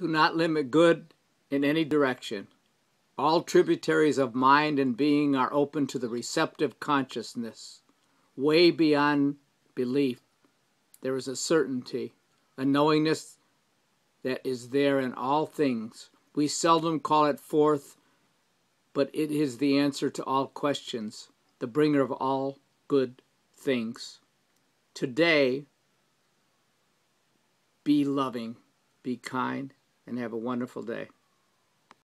Do not limit good in any direction. All tributaries of mind and being are open to the receptive consciousness. Way beyond belief, there is a certainty, a knowingness that is there in all things. We seldom call it forth, but it is the answer to all questions, the bringer of all good things. Today, be loving, be kind, and have a wonderful day.